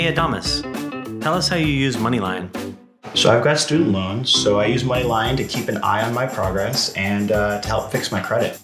Hey Adames, tell us how you use MoneyLion. So I've got student loans, so I use MoneyLion to keep an eye on my progress and uh, to help fix my credit.